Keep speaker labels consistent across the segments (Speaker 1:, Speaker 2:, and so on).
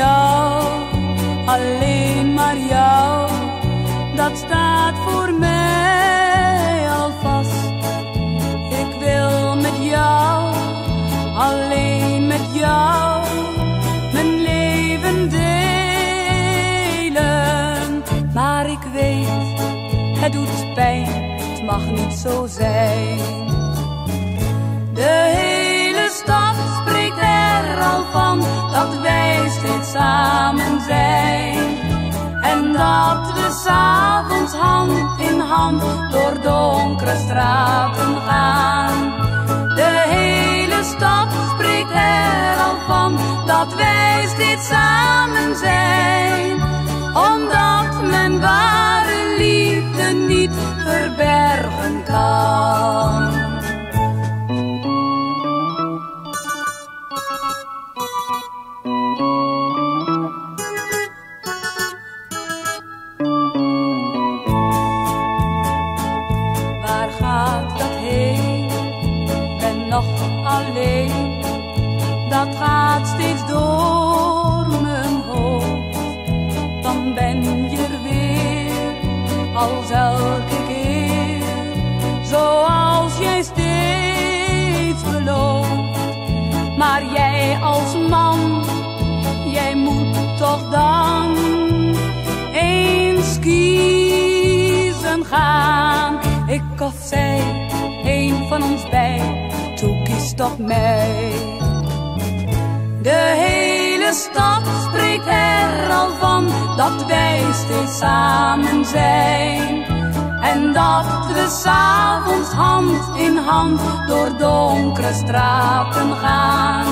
Speaker 1: jou, alleen maar jou. Dat staat voor mij al vast. Ik wil met jou, alleen met jou, mijn leven delen. Maar ik weet, het doet pijn, het mag niet zo zijn. De hele stad En dat we s'avonds hand in hand door donkere straten gaan. De hele stad spreekt er al van dat wij steeds samen zijn. Omdat men ware liefde niet verbergen kan. Alleen. Dat gaat steeds door mijn hoofd. Dan ben je er weer, als elke keer. Zoals jij steeds belooft. Maar jij als man, jij moet toch dan eens kiezen gaan. Ik of zij, een van ons bij, toch mij. De hele stad spreekt er al van dat wij steeds samen zijn. En dat we s'avonds hand in hand door donkere straten gaan.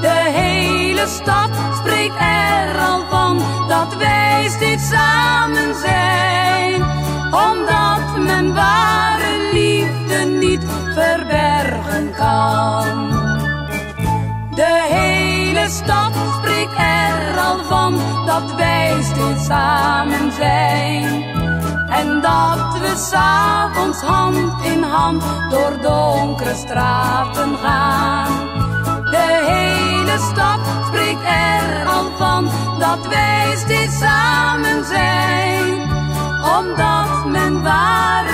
Speaker 1: De hele stad spreekt er al van dat wij steeds samen zijn. Omdat hele stad spreekt er al van dat wij steeds samen zijn. En dat we s'avonds hand in hand door donkere straten gaan. De hele stad spreekt er al van dat wij steeds samen zijn. Omdat men ware